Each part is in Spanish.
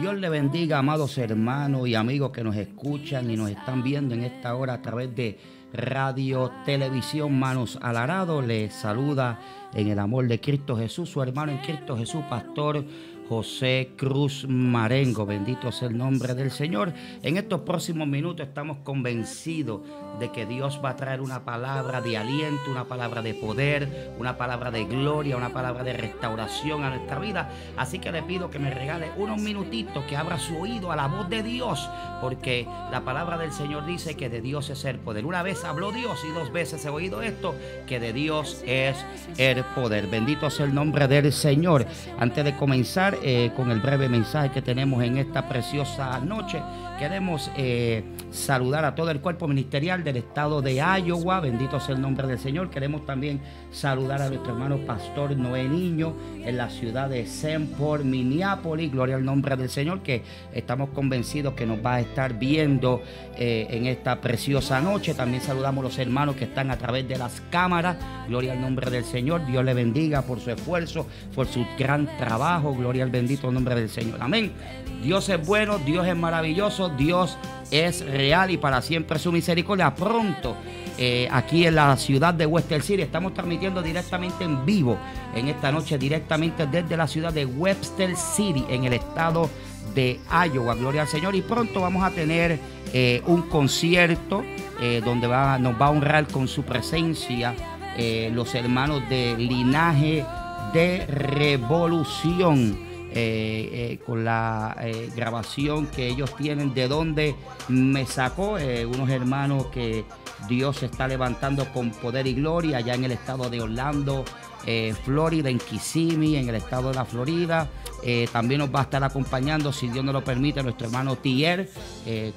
Dios le bendiga, amados hermanos y amigos que nos escuchan y nos están viendo en esta hora a través de Radio Televisión Manos al Arado. Les saluda en el amor de Cristo Jesús, su hermano en Cristo Jesús, Pastor José Cruz Marengo. Bendito sea el nombre del Señor. En estos próximos minutos estamos convencidos de que Dios va a traer una palabra de aliento, una palabra de poder, una palabra de gloria, una palabra de restauración a nuestra vida. Así que le pido que me regale unos minutitos, que abra su oído a la voz de Dios, porque la palabra del Señor dice que de Dios es el poder. Una vez habló Dios y dos veces he oído esto, que de Dios es el poder. Bendito sea el nombre del Señor. Antes de comenzar, eh, con el breve mensaje que tenemos en esta preciosa noche. Queremos eh, saludar a todo el cuerpo ministerial del estado de Iowa. Bendito sea el nombre del Señor. Queremos también saludar a nuestro hermano Pastor Noé Niño en la ciudad de Sempor, Minneapolis. Gloria al nombre del Señor, que estamos convencidos que nos va a estar viendo eh, en esta preciosa noche. También saludamos a los hermanos que están a través de las cámaras. Gloria al nombre del Señor. Dios le bendiga por su esfuerzo, por su gran trabajo. Gloria al bendito nombre del Señor. Amén. Dios es bueno, Dios es maravilloso, Dios es real y para siempre su misericordia. Pronto, eh, aquí en la ciudad de Western City, estamos transmitiendo directamente en vivo en esta noche, directamente desde la ciudad de Webster City, en el estado de Iowa. Gloria al Señor. Y pronto vamos a tener eh, un concierto eh, donde va, nos va a honrar con su presencia los hermanos de linaje de revolución. Eh, eh, con la eh, grabación que ellos tienen de donde me sacó unos hermanos que Dios está levantando con poder y gloria allá en el estado de Orlando, Florida, en Kissimmee, en el estado de la Florida. también nos va a estar acompañando, si Dios nos lo permite, nuestro hermano Tier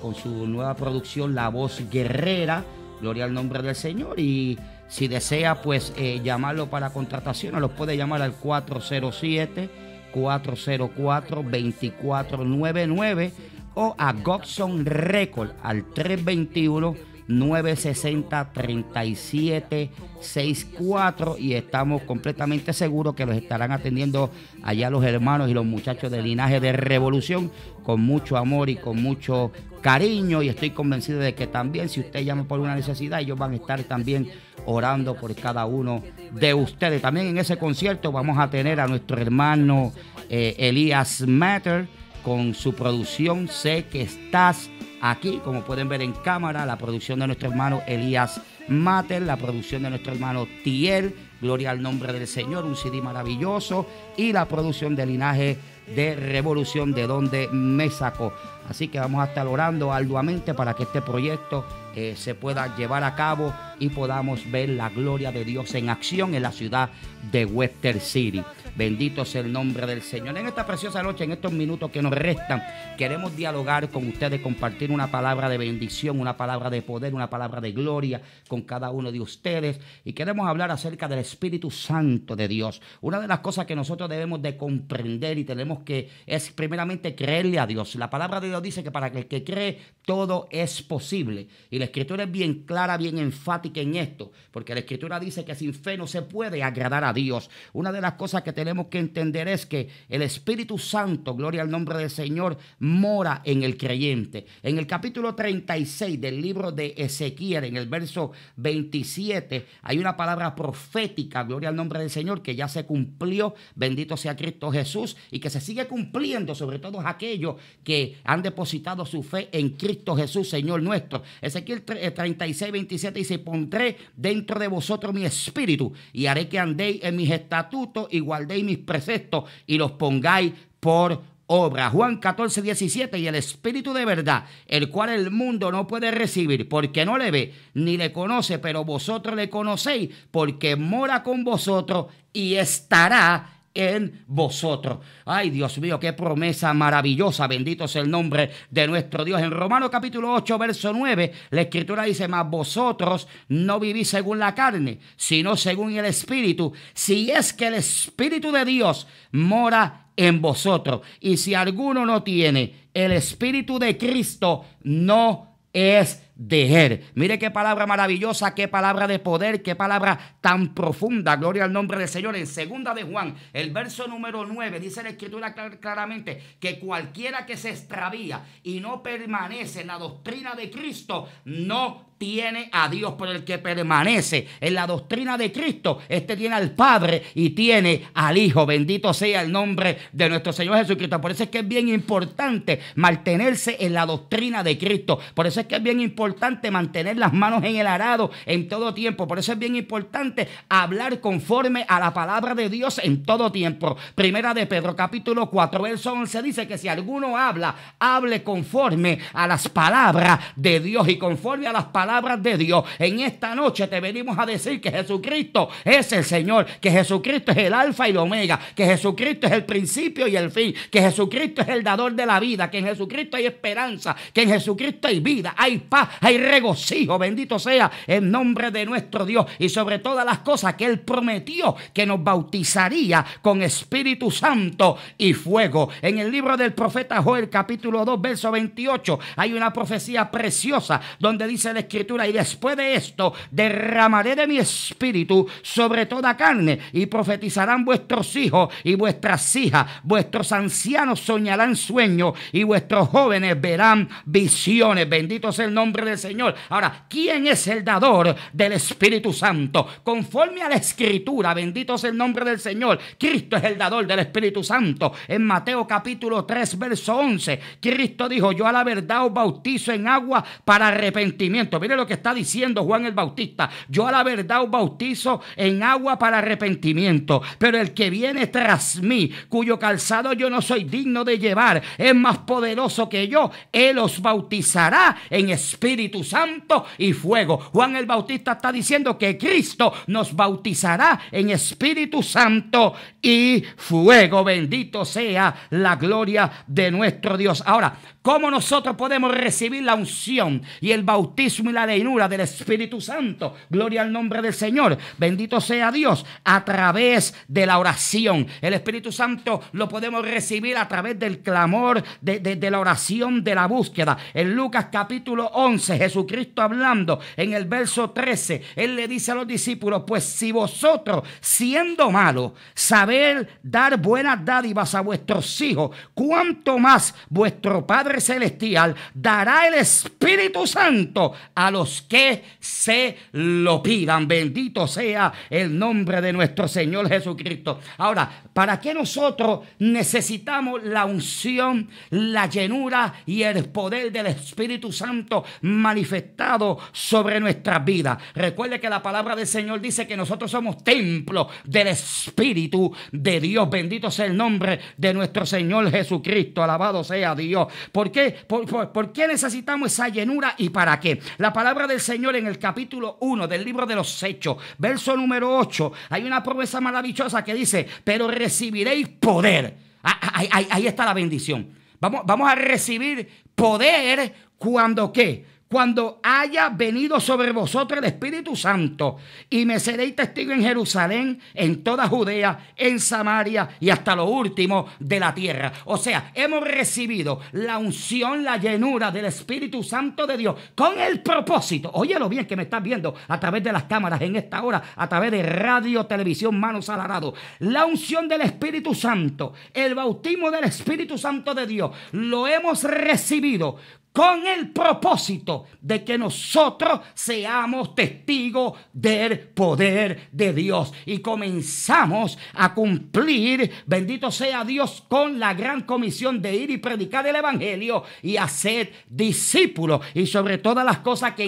con su nueva producción La Voz Guerrera. Gloria al nombre del Señor. Y si desea, pues llamarlo para contratación, los puede llamar al 407. 404-2499 o a Godson Record al 321 960-3764 y estamos completamente seguros que los estarán atendiendo allá los hermanos y los muchachos del linaje de Revolución con mucho amor y con mucho cariño y estoy convencido de que también si usted llama por una necesidad ellos van a estar también orando por cada uno de ustedes. También en ese concierto vamos a tener a nuestro hermano eh, Elías Matter con su producción Sé que estás aquí, como pueden ver en cámara, la producción de nuestro hermano Elías Mater, la producción de nuestro hermano Tiel, Gloria al nombre del Señor, un CD maravilloso, y la producción de Linaje de Revolución, de donde me sacó. Así que vamos a estar orando arduamente para que este proyecto eh, se pueda llevar a cabo y podamos ver la gloria de Dios en acción en la ciudad de Western City. Bendito sea el nombre del Señor. En esta preciosa noche, en estos minutos que nos restan, queremos dialogar con ustedes, compartir una palabra de bendición, una palabra de poder, una palabra de gloria con cada uno de ustedes. Y queremos hablar acerca del Espíritu Santo de Dios. Una de las cosas que nosotros debemos de comprender y tenemos que es primeramente creerle a Dios. La palabra de Dios dice que para el que cree todo es posible. Y la escritura es bien clara, bien enfática en esto, porque la escritura dice que sin fe no se puede agradar a Dios. Una de las cosas que tenemos que entender es que el Espíritu Santo, gloria al nombre del Señor, mora en el creyente. En el capítulo 36 del libro de Ezequiel, en el verso 27, hay una palabra profética, gloria al nombre del Señor, que ya se cumplió, bendito sea Cristo Jesús, y que se sigue cumpliendo, sobre todo aquellos que han depositado su fe en Cristo Jesús, Señor nuestro. Ezequiel 36, 27 dice, pondré dentro de vosotros mi espíritu y haré que andéis en mis estatutos y guardéis mis preceptos y los pongáis por obra. Juan 14, 17, y el Espíritu de verdad, el cual el mundo no puede recibir porque no le ve ni le conoce, pero vosotros le conocéis porque mora con vosotros y estará en vosotros. Ay, Dios mío, qué promesa maravillosa. Bendito sea el nombre de nuestro Dios. En Romanos capítulo 8, verso 9, la escritura dice, mas vosotros no vivís según la carne, sino según el Espíritu. Si es que el Espíritu de Dios mora en vosotros. Y si alguno no tiene el Espíritu de Cristo, no es de Él. Mire qué palabra maravillosa, qué palabra de poder, qué palabra tan profunda. Gloria al nombre del Señor. En segunda de Juan, el verso número 9, dice la escritura claramente que cualquiera que se extravía y no permanece en la doctrina de Cristo, no tiene a Dios por el que permanece en la doctrina de Cristo. Este tiene al Padre y tiene al Hijo. Bendito sea el nombre de nuestro Señor Jesucristo. Por eso es que es bien importante mantenerse en la doctrina de Cristo. Por eso es que es bien importante mantener las manos en el arado en todo tiempo. Por eso es bien importante hablar conforme a la palabra de Dios en todo tiempo. Primera de Pedro capítulo 4 verso 11 dice que si alguno habla, hable conforme a las palabras de Dios y conforme a las palabras de Dios. En esta noche te venimos a decir que Jesucristo es el Señor, que Jesucristo es el alfa y el omega, que Jesucristo es el principio y el fin, que Jesucristo es el dador de la vida, que en Jesucristo hay esperanza, que en Jesucristo hay vida, hay paz, hay regocijo. Bendito sea el nombre de nuestro Dios y sobre todas las cosas que Él prometió que nos bautizaría con Espíritu Santo y fuego. En el libro del profeta Joel capítulo 2 verso 28 hay una profecía preciosa donde dice la escritura y después de esto derramaré de mi espíritu sobre toda carne y profetizarán vuestros hijos y vuestras hijas, vuestros ancianos soñarán sueños y vuestros jóvenes verán visiones. Bendito sea el nombre del Señor. Ahora, ¿quién es el dador del Espíritu Santo? Conforme a la escritura, bendito sea el nombre del Señor. Cristo es el dador del Espíritu Santo. En Mateo capítulo 3, verso 11, Cristo dijo, yo a la verdad os bautizo en agua para arrepentimiento Mire lo que está diciendo Juan el Bautista. Yo a la verdad os bautizo en agua para arrepentimiento. Pero el que viene tras mí, cuyo calzado yo no soy digno de llevar, es más poderoso que yo. Él os bautizará en Espíritu Santo y fuego. Juan el Bautista está diciendo que Cristo nos bautizará en Espíritu Santo y fuego. Bendito sea la gloria de nuestro Dios. Ahora, ¿cómo nosotros podemos recibir la unción y el bautismo? y la leinura del Espíritu Santo. Gloria al nombre del Señor. Bendito sea Dios a través de la oración. El Espíritu Santo lo podemos recibir a través del clamor, de, la oración, de la búsqueda. En Lucas capítulo 11, Jesucristo hablando en el verso 13, Él le dice a los discípulos, pues si vosotros, siendo malos, saber dar buenas dádivas a vuestros hijos, cuánto más vuestro Padre Celestial dará el Espíritu Santo a los que se lo pidan. Bendito sea el nombre de nuestro Señor Jesucristo. Ahora, ¿para qué nosotros necesitamos la unción, la llenura y el poder del Espíritu Santo manifestado sobre nuestras vidas? Recuerde que la palabra del Señor dice que nosotros somos templo del Espíritu de Dios. Bendito sea el nombre de nuestro Señor Jesucristo. Alabado sea Dios. ¿Por qué? ¿Por, qué necesitamos esa llenura y para qué? La la palabra del Señor en el capítulo 1 del libro de los Hechos, verso número 8, hay una promesa maravillosa que dice, pero recibiréis poder. Ah, ah, ahí, está la bendición. Vamos, vamos a recibir poder cuando qué? Cuando haya venido sobre vosotros el Espíritu Santo y me seréis testigo en Jerusalén, en toda Judea, en Samaria y hasta lo último de la tierra. O sea, hemos recibido la unción, la llenura del Espíritu Santo de Dios con el propósito, óyelo bien que me estás viendo a través de las cámaras en esta hora, a través de radio, televisión, manos al arado. La unción del Espíritu Santo, el bautismo del Espíritu Santo de Dios, lo hemos recibido con el propósito de que nosotros seamos testigos del poder de Dios y comenzamos a cumplir, bendito sea Dios, con la gran comisión de ir y predicar el Evangelio y hacer discípulos y sobre todas las cosas que,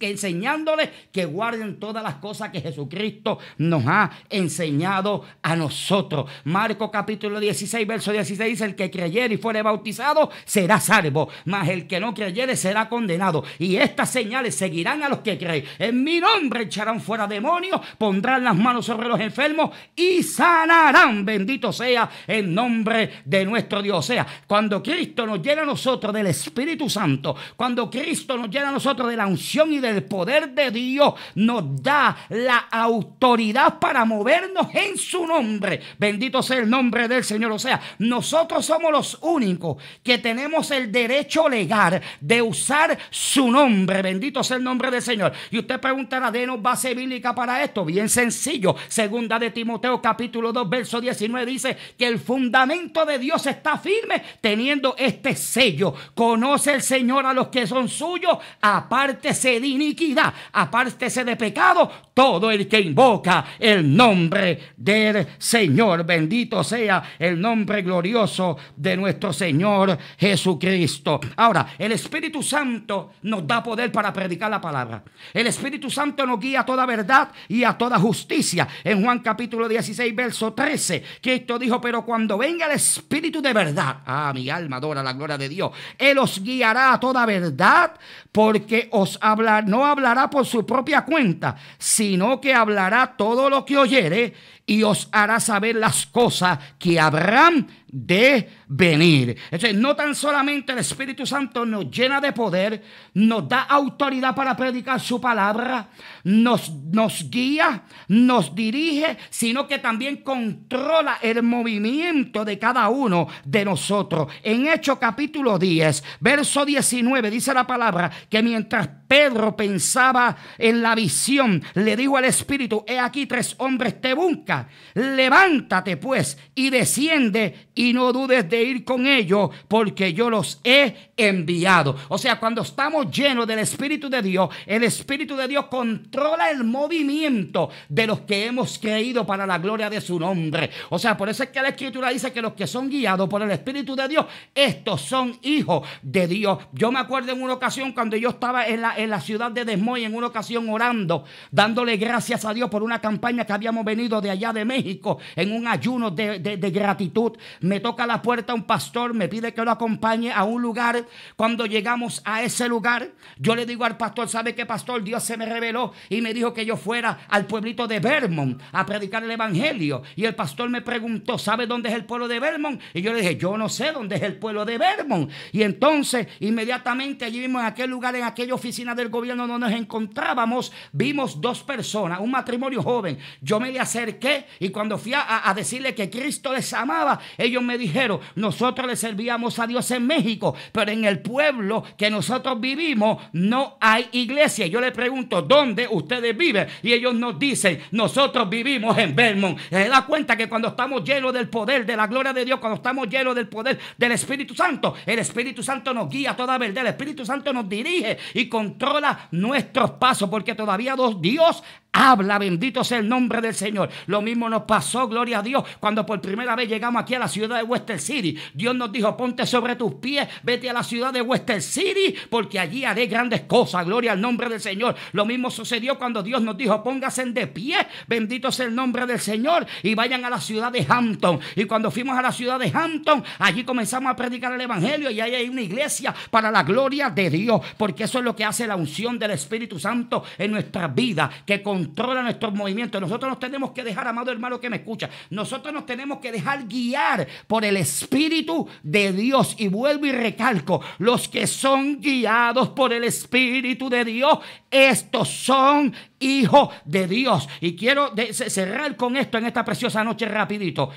enseñándoles que guarden todas las cosas que Jesucristo nos ha enseñado a nosotros. Marco capítulo 16, verso 16 dice, el que creyere y fuere bautizado será salvo, mas el que no creyere será condenado. Y estas señales seguirán a los que creen. En mi nombre echarán fuera demonios, pondrán las manos sobre los enfermos y sanarán. Bendito sea el nombre de nuestro Dios. O sea, cuando Cristo nos llena a nosotros del Espíritu Santo, cuando Cristo nos llena a nosotros de la unción y del poder de Dios, nos da la autoridad para movernos en su nombre. Bendito sea el nombre del Señor. O sea, nosotros somos los únicos que tenemos el derecho legal de usar su nombre. Bendito sea el nombre del Señor. Y usted preguntará, ¿denos base bíblica para esto? Bien sencillo. Segunda de Timoteo capítulo 2, verso 19 dice que el fundamento de Dios está firme teniendo este sello. Conoce el Señor a los que son suyos, apártese de iniquidad, apártese de pecado, todo el que invoca el nombre del Señor. Bendito sea el nombre glorioso de nuestro Señor Jesucristo. Ahora, el Espíritu Santo nos da poder para predicar la palabra. El Espíritu Santo nos guía a toda verdad y a toda justicia. En Juan capítulo 16, verso 13, Cristo dijo, pero cuando venga el Espíritu de verdad, ah, mi alma adora la gloria de Dios, Él os guiará a toda verdad porque os hablar, no hablará por su propia cuenta, sino que hablará todo lo que oyere y os hará saber las cosas que habrán de venir. Entonces, no tan solamente el Espíritu Santo nos llena de poder, nos da autoridad para predicar su palabra, nos, nos guía, nos dirige, sino que también controla el movimiento de cada uno de nosotros. En Hechos capítulo 10, verso 19, dice la palabra que mientras Pedro pensaba en la visión, le dijo al Espíritu, he aquí tres hombres te buscan, levántate pues y desciende y no dudes de ir con ellos porque yo los he enviado. O sea, cuando estamos llenos del Espíritu de Dios, el Espíritu de Dios controla el movimiento de los que hemos creído para la gloria de su nombre. O sea, por eso es que la Escritura dice que los que son guiados por el Espíritu de Dios, estos son hijos de Dios. Yo me acuerdo en una ocasión cuando yo estaba en la, en la ciudad de Desmoy, en una ocasión orando, dándole gracias a Dios por una campaña que habíamos venido de allá de México, en un ayuno de, de gratitud toca la puerta un pastor, me pide que lo acompañe a un lugar. Cuando llegamos a ese lugar, yo le digo al pastor, ¿sabe qué pastor? Dios se me reveló y me dijo que yo fuera al pueblito de Vermont a predicar el evangelio. Y el pastor me preguntó, ¿sabe dónde es el pueblo de Vermont? Y yo le dije, yo no sé dónde es el pueblo de Vermont. Y entonces, inmediatamente allí vimos en aquel lugar, en aquella oficina del gobierno donde nos encontrábamos, vimos dos personas, un matrimonio joven. Yo me le acerqué y cuando fui a, a decirle que Cristo les amaba, ellos me dijeron, nosotros le servíamos a Dios en México, pero en el pueblo que nosotros vivimos no hay iglesia. Yo le pregunto, ¿dónde ustedes viven? Y ellos nos dicen, nosotros vivimos en Vermont. Se da cuenta que cuando estamos llenos del poder, de la gloria de Dios, cuando estamos llenos del poder del Espíritu Santo, el Espíritu Santo nos guía toda verdad, el Espíritu Santo nos dirige y controla nuestros pasos, porque todavía Dios Habla, bendito sea el nombre del Señor. Lo mismo nos pasó, gloria a Dios, cuando por primera vez llegamos aquí a la ciudad de Western City. Dios nos dijo, ponte sobre tus pies, vete a la ciudad de Western City, porque allí haré grandes cosas, gloria al nombre del Señor. Lo mismo sucedió cuando Dios nos dijo, póngase de pie, bendito sea el nombre del Señor, y vayan a la ciudad de Hampton. Y cuando fuimos a la ciudad de Hampton, allí comenzamos a predicar el Evangelio y ahí hay una iglesia para la gloria de Dios, porque eso es lo que hace la unción del Espíritu Santo en nuestra vida, que con controla nuestros movimientos. Nosotros nos tenemos que dejar, amado hermano que me escucha, nosotros nos tenemos que dejar guiar por el Espíritu de Dios. Y vuelvo y recalco, los que son guiados por el Espíritu de Dios, estos son hijos de Dios. Y quiero cerrar con esto en esta preciosa noche rapidito.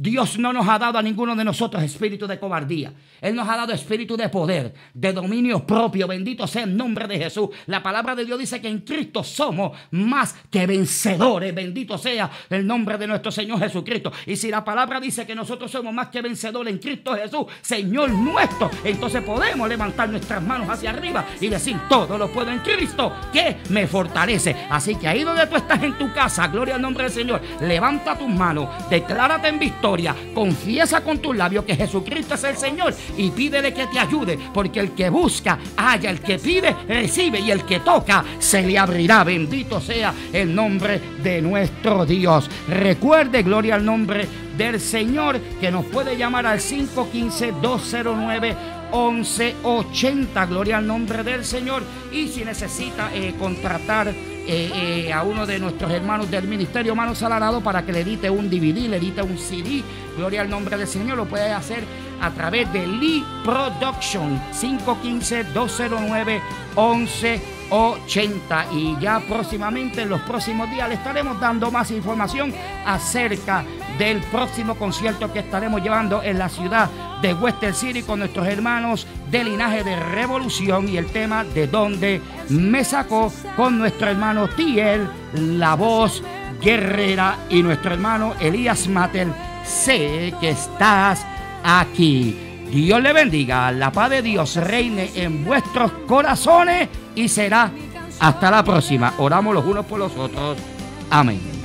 Dios no nos ha dado a ninguno de nosotros espíritu de cobardía. Él nos ha dado espíritu de poder, de dominio propio. Bendito sea el nombre de Jesús. La palabra de Dios dice que en Cristo somos más que vencedores. Bendito sea el nombre de nuestro Señor Jesucristo. Y si la palabra dice que nosotros somos más que vencedores en Cristo Jesús, Señor nuestro, entonces podemos levantar nuestras manos hacia arriba y decir, todo lo puedo en Cristo que me fortalece. Así que ahí donde tú estás en tu casa, gloria al nombre del Señor, levanta tus manos, declárate en Confiesa con tus labios que Jesucristo es el Señor y pídele que te ayude, porque el que busca, haya, el que pide, recibe y el que toca, se le abrirá. Bendito sea el nombre de nuestro Dios. Recuerde, gloria al nombre del Señor, que nos puede llamar al 515-209. 1180, gloria al nombre del Señor. Y si necesita eh, contratar eh, eh, a uno de nuestros hermanos del Ministerio Manos Salarado para que le edite un DVD, le edite un CD. Gloria al nombre del Señor, lo puede hacer a través de Lee Production 515-209-1180. Y ya próximamente, en los próximos días, le estaremos dando más información acerca del próximo concierto que estaremos llevando en la ciudad de Western City con nuestros hermanos de linaje de revolución y el tema de donde me sacó con nuestro hermano Tiel, la voz guerrera y nuestro hermano Elías Matel. Sé que estás aquí. Dios le bendiga, la paz de Dios reine en vuestros corazones y será hasta la próxima. Oramos los unos por los otros. Amén.